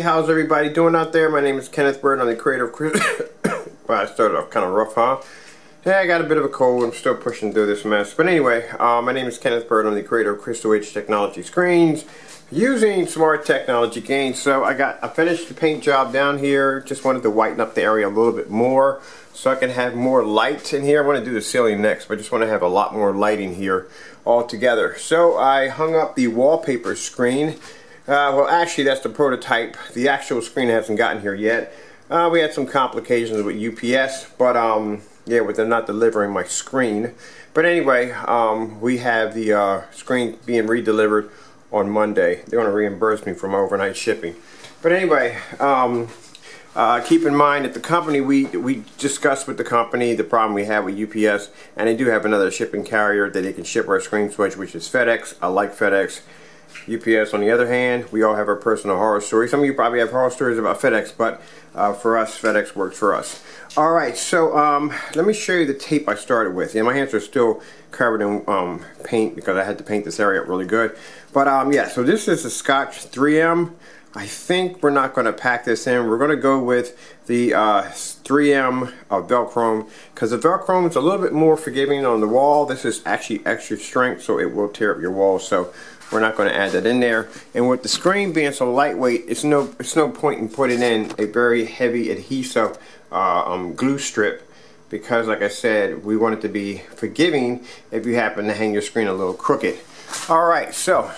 How's everybody doing out there? My name is Kenneth Bird. I'm the creator of well, I started off kind of rough, huh? Yeah, I got a bit of a cold. I'm still pushing through this mess. But anyway, uh, my name is Kenneth Bird. I'm the creator of Crystal Edge Technology Screens using smart technology gains. So I got I finished the paint job down here. Just wanted to whiten up the area a little bit more so I can have more light in here. I want to do the ceiling next, but I just want to have a lot more lighting here all together. So I hung up the wallpaper screen. Uh, well, actually, that's the prototype. The actual screen hasn't gotten here yet. Uh, we had some complications with UPS, but um, yeah, with them not delivering my screen. But anyway, um, we have the uh, screen being redelivered on Monday. They're going to reimburse me from overnight shipping. But anyway, um, uh, keep in mind that the company, we, we discussed with the company the problem we have with UPS, and they do have another shipping carrier that they can ship our screen switch, which is FedEx. I like FedEx. UPS, on the other hand, we all have our personal horror stories. Some of you probably have horror stories about FedEx, but uh, for us, FedEx works for us. All right, so um, let me show you the tape I started with. Yeah, my hands are still covered in um, paint because I had to paint this area up really good. But um, yeah, so this is a Scotch 3M. I think we're not going to pack this in. We're going to go with the uh, 3M uh, Velcro because the Velcro is a little bit more forgiving on the wall. This is actually extra strength, so it will tear up your wall. So we're not going to add that in there. And with the screen being so lightweight, it's no it's no point in putting in a very heavy adhesive uh, um, glue strip because, like I said, we want it to be forgiving if you happen to hang your screen a little crooked. All right, so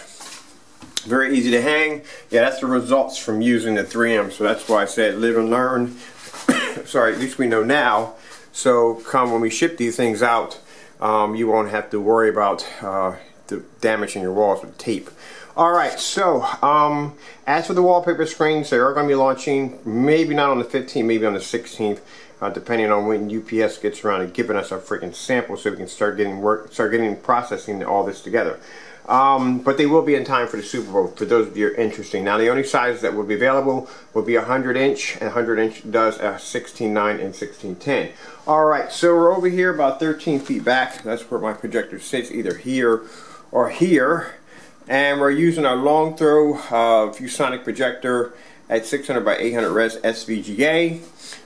very easy to hang. Yeah, that's the results from using the 3M. So that's why I said live and learn. Sorry, at least we know now. So come when we ship these things out, um, you won't have to worry about uh, the damaging your walls with tape. Alright, so um, as for the wallpaper screens, they are going to be launching maybe not on the 15th, maybe on the 16th, uh, depending on when UPS gets around and giving us our freaking sample so we can start getting work, start getting processing all this together. Um, but they will be in time for the Super Bowl for those of you interested. Now the only size that will be available will be 100 inch and 100 inch does a 16.9 and 16.10. Alright, so we're over here about 13 feet back. That's where my projector sits, either here or here. And we're using our long throw uh, ViewSonic projector at 600 by 800 res SVGA.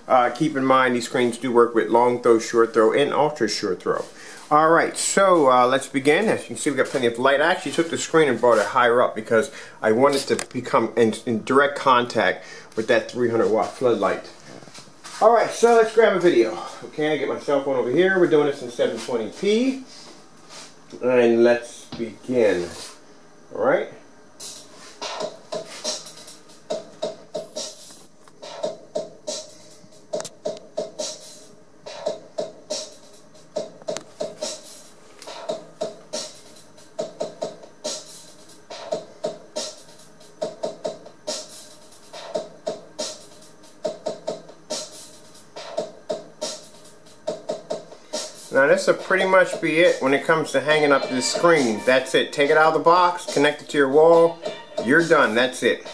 Uh, keep in mind these screens do work with long throw, short throw, and ultra short throw. Alright, so uh, let's begin. As you can see, we've got plenty of light. I actually took the screen and brought it higher up because I wanted to become in, in direct contact with that 300 watt floodlight. Alright, so let's grab a video. Okay, I get my cell phone over here. We're doing this in 720p. And let's begin. Alright. Now this will pretty much be it when it comes to hanging up this screen. That's it. Take it out of the box, connect it to your wall, you're done. That's it.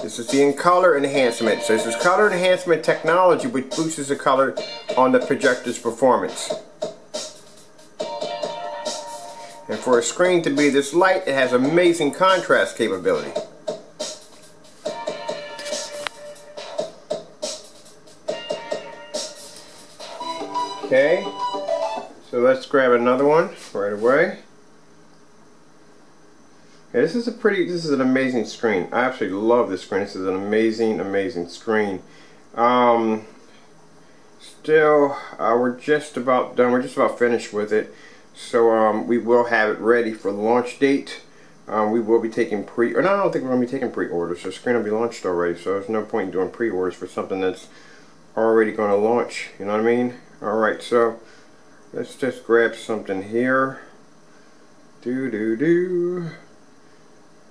This is the color enhancement. So this is color enhancement technology which boosts the color on the projector's performance. And for a screen to be this light, it has amazing contrast capability. Okay. So let's grab another one right away. Okay, this is a pretty, this is an amazing screen. I absolutely love this screen. This is an amazing, amazing screen. Um, still, uh, we're just about done. We're just about finished with it. So um, we will have it ready for the launch date. Um, we will be taking pre, or no, I don't think we're going to be taking pre-orders. The screen will be launched already, so there's no point in doing pre-orders for something that's already going to launch. You know what I mean? Alright, so let's just grab something here. Do do do.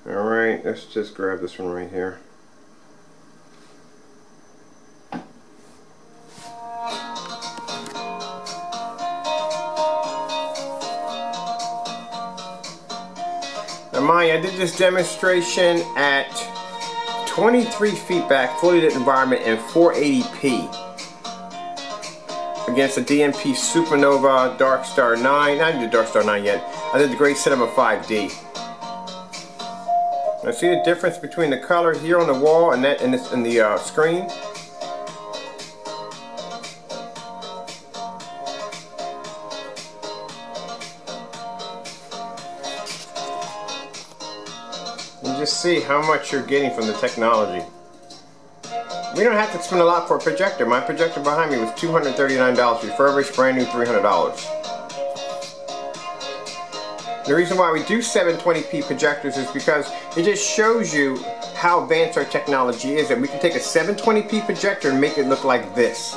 Alright, let's just grab this one right here. Now mind I did this demonstration at 23 feet back, fully lit environment in 480p against the DNP Supernova Dark Star 9. I didn't do Dark Star 9 yet. I did the Great Cinema 5D. Now see the difference between the color here on the wall and that in, the uh, screen? You just see how much you're getting from the technology. We don't have to spend a lot for a projector. My projector behind me was $239 refurbished, brand new $300. The reason why we do 720p projectors is because it just shows you how advanced our technology is and we can take a 720p projector and make it look like this.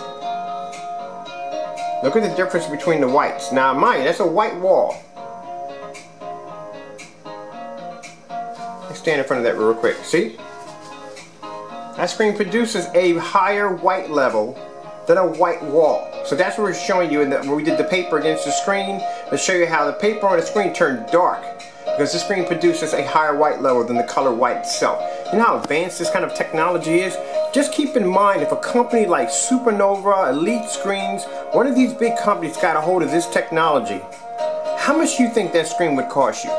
Look at the difference between the whites. Now mind that's a white wall. Let's stand in front of that real quick. See? That screen produces a higher white level than a white wall. So that's what we're showing you in the, we did the paper against the screen to show you how the paper on the screen turned dark because the screen produces a higher white level than the color white itself. You know how advanced this kind of technology is? Just keep in mind if a company like Supernova, Elite Screens, one of these big companies got a hold of this technology, how much do you think that screen would cost you?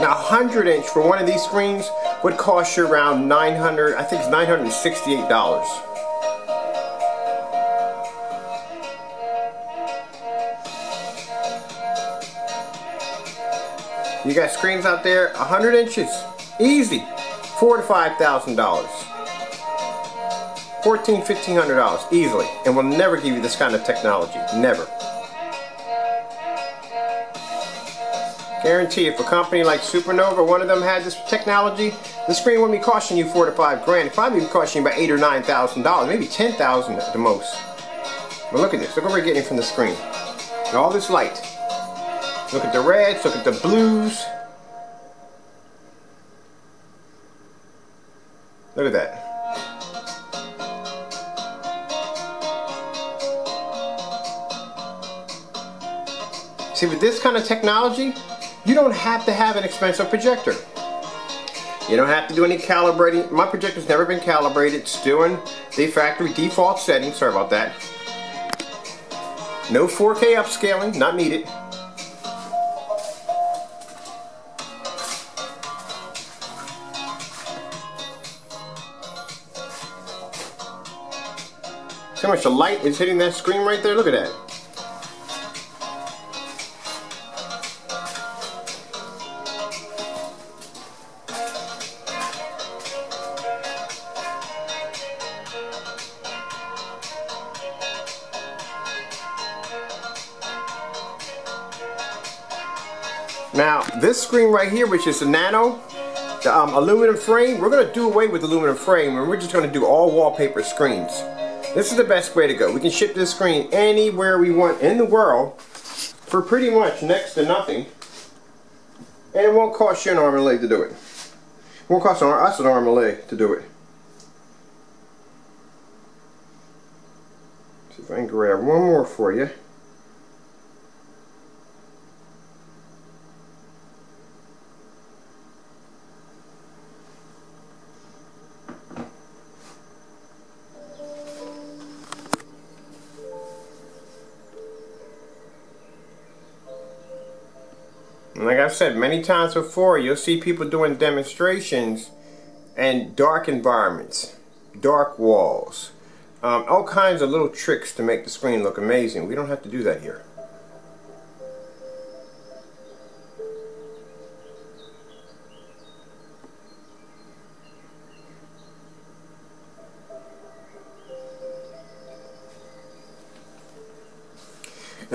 Now 100 inch for one of these screens would cost you around 900, I think it's $968. You got screens out there, 100 inches, easy, four to five thousand dollars, fourteen, fifteen hundred dollars, easily, and we'll never give you this kind of technology, never. Guarantee if a company like Supernova, one of them had this technology, the screen wouldn't be costing you four to five grand. It probably be costing you about eight or nine thousand dollars, maybe ten thousand at the most. But look at this, look what we're getting from the screen. And all this light. Look at the reds, look at the blues. Look at that. See, with this kind of technology, you don't have to have an expensive projector. You don't have to do any calibrating. My projector's never been calibrated. It's doing the factory default setting. Sorry about that. No 4K upscaling, not needed. See how much the light is hitting that screen right there? Look at that. This screen right here, which is the Nano, the um, aluminum frame, we're going to do away with aluminum frame and we're just going to do all wallpaper screens. This is the best way to go. We can ship this screen anywhere we want in the world for pretty much next to nothing. And it won't cost you an arm and leg to do it. It won't cost us an arm and leg to do it. Let's See if I can grab one more for you. Like I've said many times before, you'll see people doing demonstrations in dark environments, dark walls, um, all kinds of little tricks to make the screen look amazing. We don't have to do that here.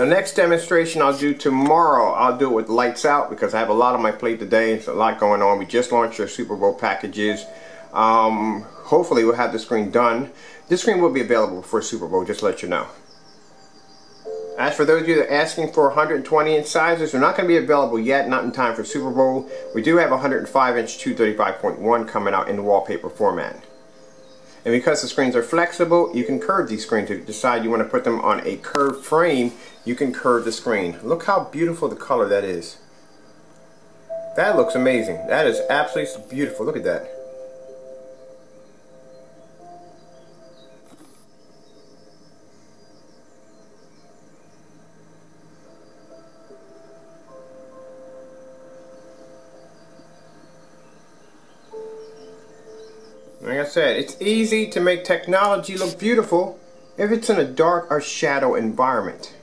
The next demonstration I'll do tomorrow, I'll do it with lights out because I have a lot on my plate today. It's a lot going on. We just launched our Super Bowl packages. Um, hopefully we'll have the screen done. This screen will be available for Super Bowl, just to let you know. As for those of you that are asking for 120 inch sizes, they're not going to be available yet, not in time for Super Bowl. We do have 105 inch 235.1 coming out in the wallpaper format. And because the screens are flexible, you can curve these screens. If you decide you want to put them on a curved frame, you can curve the screen. Look how beautiful the color that is. That looks amazing. That is absolutely beautiful. Look at that. Said, it's easy to make technology look beautiful if it's in a dark or shadow environment.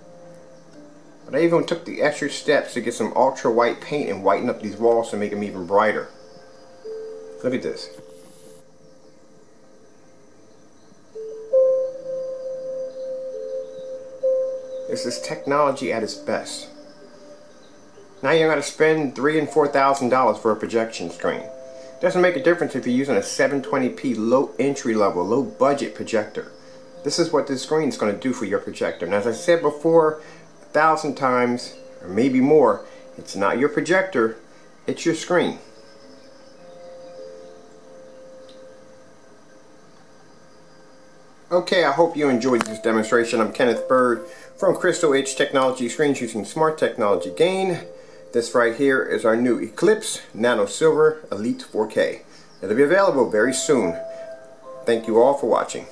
But I even took the extra steps to get some ultra white paint and whiten up these walls to make them even brighter. Look at this. This is technology at its best. Now you're going to spend three and four thousand dollars for a projection screen. Doesn't make a difference if you're using a 720p low entry level, low budget projector. This is what this screen is going to do for your projector. And as I said before, a thousand times, or maybe more, it's not your projector, it's your screen. Okay, I hope you enjoyed this demonstration. I'm Kenneth Bird from Crystal Edge Technology Screens using Smart Technology Gain. This right here is our new Eclipse Nano Silver Elite 4K. It'll be available very soon. Thank you all for watching.